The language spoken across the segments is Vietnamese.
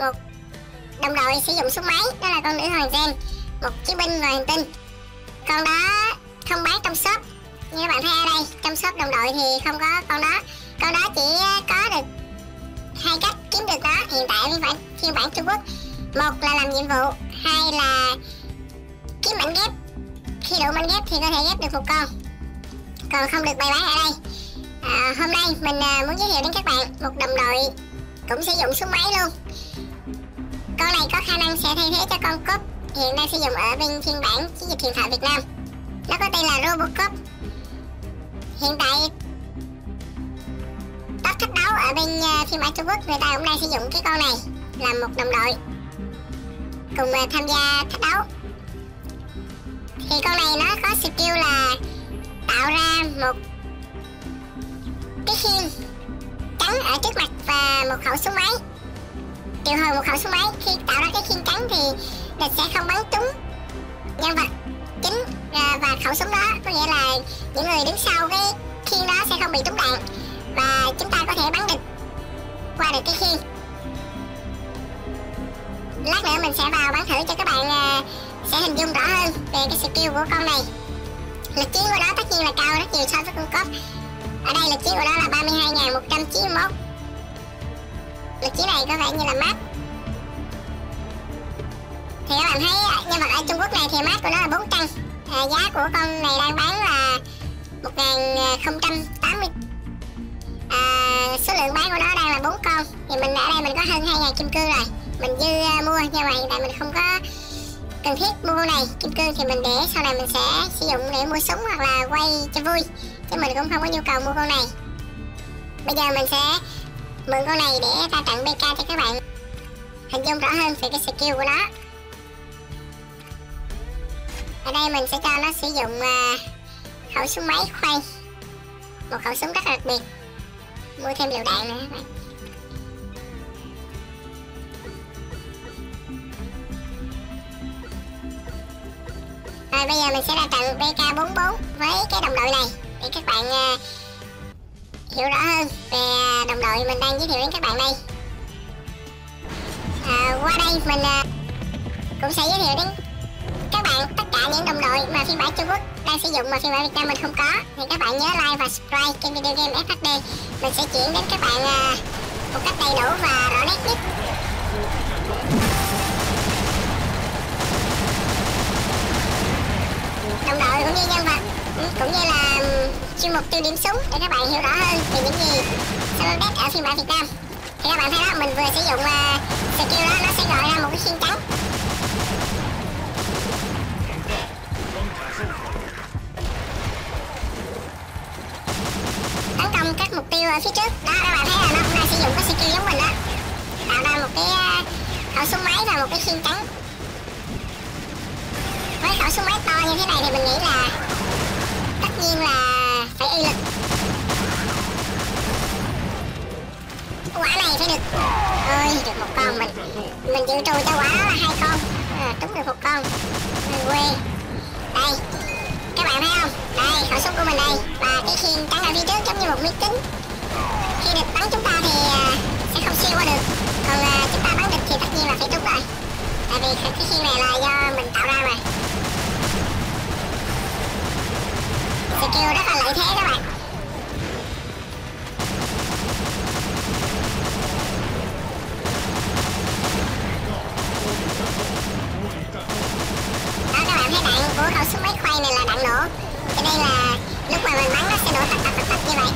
một. Đồng đội sử dụng súng máy Đó là con nữ hoàng gen Một chiến binh ngoài hành tinh. Con đó không bán trong shop. Như các bạn thấy ở đây Trong shop đồng đội thì không có con đó. Con đó chỉ có được hai cách kiếm được nó. Hiện tại phiên bản phiên bản Trung Quốc. Một là làm nhiệm vụ hai là kiếm mảnh ghép. Khi đủ mảnh ghép thì có thể ghép được một con. Còn không được bày bán ở đây. À, hôm nay mình à, muốn giới thiệu đến các bạn một đồng đội cũng sử dụng súng máy luôn. Con này có khả năng sẽ thay thế cho con cốp hiện đang sử dụng ở bên phiên bản chiến dịch huyền thoại Việt Nam. Nó có tên là Robocop. Hiện tại, top thách đấu ở bên à, phiên bản Trung Quốc, người ta cũng đang sử dụng cái con này làm một đồng đội. Cùng à, tham gia thách đấu. Thì con này nó có skill là tạo ra một cái khiên trắng ở trước mặt và một khẩu súng máy. Triệu hồi một khẩu súng máy khi tạo ra cái khiên trắng thì địch sẽ không bắn trúng nhân vật chính và, khẩu súng đó. Có nghĩa là những người đứng sau cái khiên đó sẽ không bị trúng đạn và chúng ta có thể bắn địch qua được cái khiên. Lát nữa mình sẽ vào bắn thử cho các bạn à, sẽ hình dung rõ hơn về cái skill của con này. Lực chiến của nó tất nhiên là cao rất nhiều so với con cốp ở đây lực chiến của nó là 32.191 lực chiến này có vẻ như là mát. Thì các bạn thấy nhân vật ở Trung Quốc này thì mát của nó là 4 căn. À, giá của con này đang bán là 1080 à, ờ, số lượng bán của nó đang là 4 con. Thì mình ở đây mình có hơn 2.000 kim cương rồi. Mình dư uh, mua nhưng mà hiện tại mình không có cần thiết mua con này, kim cương thì mình để sau này mình sẽ sử dụng để mua súng hoặc là quay cho vui. Chứ mình cũng không có nhu cầu mua con này. Bây giờ mình sẽ mượn con này để ta tặng bk cho các bạn. Hình dung rõ hơn về cái skill của nó. Ở đây mình sẽ cho nó sử dụng à, khẩu súng máy khoan. Một khẩu súng rất là đặc biệt. Mua thêm liều đạn nữa các bạn. Rồi bây giờ mình sẽ ra trận PK 44 với cái đồng đội này. Để các bạn uh, hiểu rõ hơn về đồng đội mình đang giới thiệu đến các bạn đây. À, qua đây mình uh, cũng sẽ giới thiệu đến các bạn tất cả những đồng đội mà phiên bản Trung Quốc đang sử dụng mà phiên bản Việt Nam mình không có. Thì các bạn nhớ like và subscribe kênh video game FHD mình sẽ chuyển đến các bạn uh, một cách đầy đủ và rõ nét nhất. Đồng đội cũng như nhân vật ừ, cũng như là ừ, chuyên mục tiêu điểm súng. Để các bạn hiểu rõ hơn về những gì Cyberdeck ở phiên bản Việt Nam. Thì các bạn thấy đó mình vừa sử dụng uh, skill đó nó sẽ gọi ra một cái khiên trắng tấn công các mục tiêu ở phía trước. Đó các bạn thấy là nó cũng đang sử dụng cái skill giống mình đó. Tạo ra một cái uh, khẩu súng máy và một cái khiên trắng với khẩu súng máy to như thế này thì mình nghĩ là tất nhiên là phải y lực. Quả này phải được ơi được một con mình. Mình dự trù cho quả đó là hai con. Ờ, à, trúng được một con. Mình quê. Đây. Các bạn thấy không? Đây khẩu súng của mình đây. Và cái khiên cắn ở phía trước giống như một miếng kính khi địch bắn chúng ta thì à, cho nên là lúc mà mình bắn nó sẽ nổ tập tập tập tập như vậy.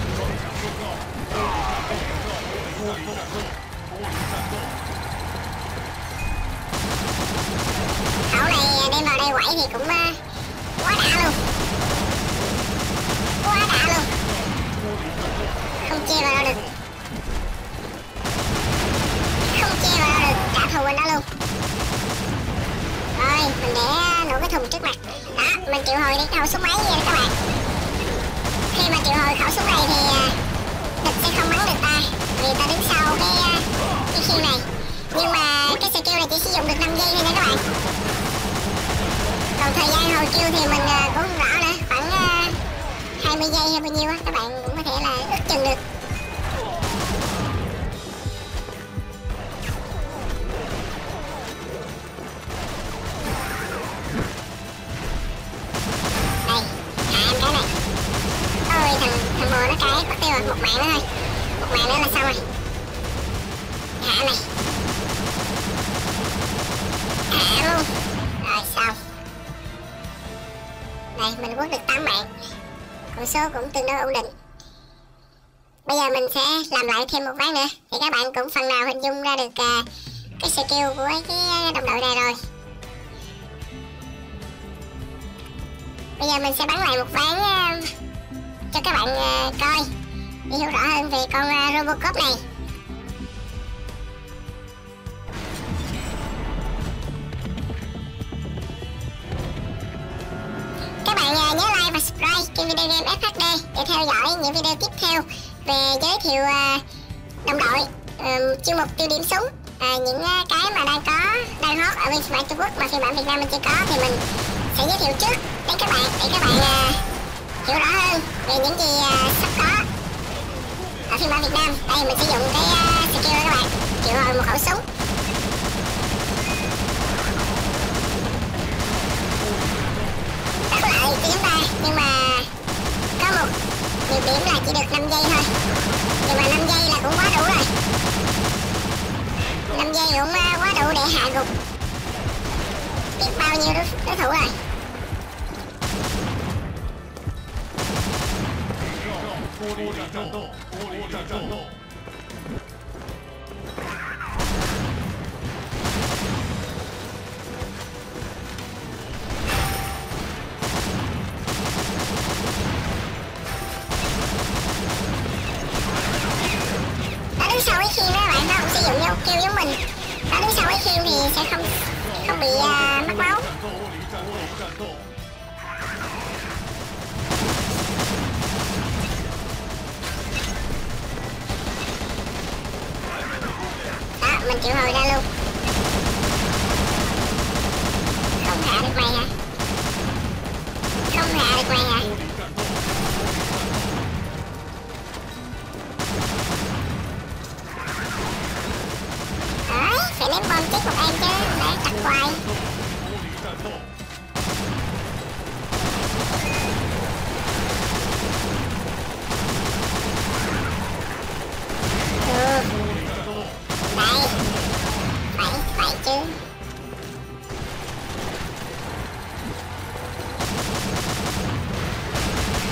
Khẩu này đem vào đây quẩy thì cũng uh, quá đã luôn. Quá đã luôn. Không chê vào đâu được. Không chê vào đâu được. Trả thù bên đó luôn thôi mình để à, nổ cái thùng trước mặt. Đó, mình triệu hồi đến khẩu súng máy vậy đó các bạn. Khi mà triệu hồi khẩu súng này thì à, địch sẽ không bắn được ta, vì ta đứng sau cái à, cái khiên này. Nhưng mà cái skill này chỉ sử dụng được 5 giây thôi nha các bạn. Còn thời gian hồi kêu thì mình cũng không rõ nữa, khoảng 20 giây hay bao nhiêu á, các bạn cũng có thể là ước chừng được. Mạng nữa thôi một mạng nữa là xong rồi. Hạ này. Hạ luôn. Rồi xong. Đây mình quất được 8 mạng con số cũng tương đối ổn định. Bây giờ mình sẽ làm lại thêm một ván nữa thì các bạn cũng phần nào hình dung ra được uh, cái skill của cái à, đồng đội này rồi. Bây giờ mình sẽ bắn lại một ván uh, cho các bạn uh, coi để hiểu rõ hơn về con à, robocop này. Các bạn à, nhớ like và subscribe kênh video game FHD để theo dõi những video tiếp theo về giới thiệu à, đồng đội chuyên mục tiêu điểm súng à, những cái mà đang có đang hot ở bên phiên bản Trung Quốc mà phiên bản Việt Nam mình chưa có thì mình sẽ giới thiệu trước. Đến các bạn để các bạn uh, hiểu rõ hơn về những gì uh, sắp có ở phiên bản Việt Nam. Đây mình sử dụng cái à, uh, skill đó các bạn. Triệu hồi à, một khẩu súng. Đáp lại cho chúng ta nhưng mà có một nhược điểm là chỉ được 5 giây thôi. Nhưng mà 5 giây là cũng quá đủ rồi. 5 giây cũng uh, quá đủ để hạ gục. Biết bao nhiêu đối, đối thủ rồi. 玻璃战斗，玻离战斗。Đó chịu hồi ra luôn. Không hạ được mày hả? Không hạ được mày hả? Đấy phải ném bom chết một em chứ, để chặt hoài ừ đây phải phải chứ.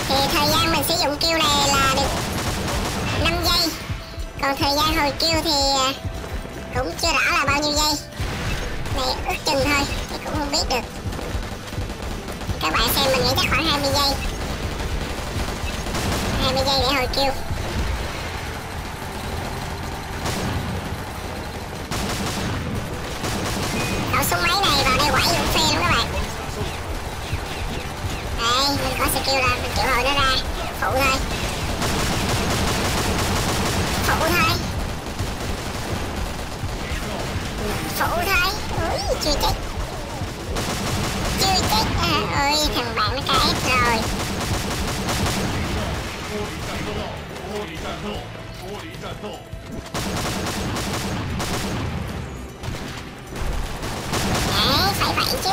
Thì thời gian mình sử dụng kêu này là được 5 giây. Còn thời gian hồi kêu thì à, cũng chưa rõ là bao nhiêu giây. Này, ước chừng thôi, thì cũng không biết được. Các bạn xem mình nghĩ chắc khoảng 20 giây. 20 giây để hồi kêu. Đây mình có skill là mình chịu hồi nó ra phụ thôi. Phụ thôi. Phụ thôi. Ui chưa chết. Chưa chết. À, ơi thằng bạn nó KS rồi. Đấy phải vậy chứ.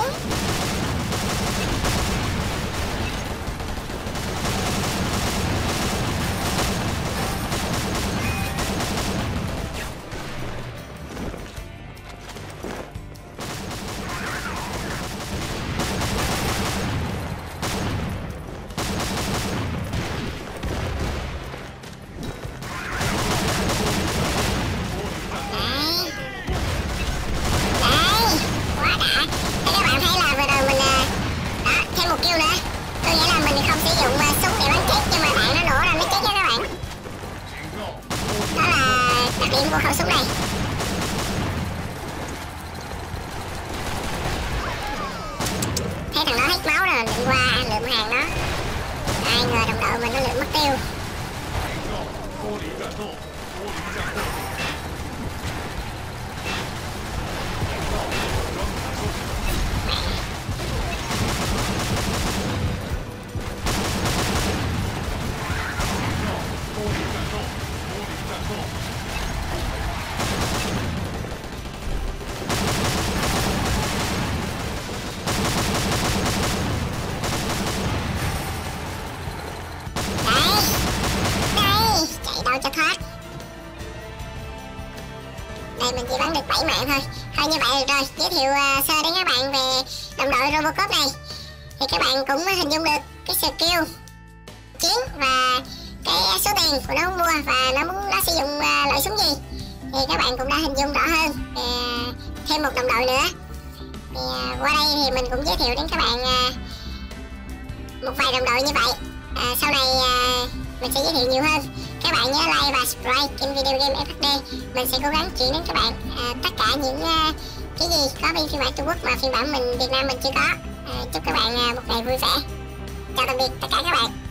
Khẩu súng này. Thấy thằng đó hết máu rồi định qua lượm hàng nó ai ngờ đồng đội mình nó lượm mất tiêu. đấy à, như vậy được rồi giới thiệu uh, sơ đến các bạn về đồng đội Robocop này. Thì các bạn cũng hình dung được cái skill chiến và cái số tiền của nó muốn mua và nó muốn nó sử dụng uh, loại súng gì. Thì các bạn cũng đã hình dung rõ hơn về thêm một đồng đội nữa. Thì uh, qua đây thì mình cũng giới thiệu đến các bạn uh, một vài đồng đội như vậy. À, sau này à, mình sẽ giới thiệu nhiều hơn các bạn nhớ like và subscribe kênh video game FHD mình sẽ cố gắng chuyển đến các bạn à, tất cả những à, cái gì có bên phiên bản Trung Quốc mà phiên bản mình Việt Nam mình chưa có. À, chúc các bạn à, một ngày vui vẻ. Chào tạm biệt tất cả các bạn.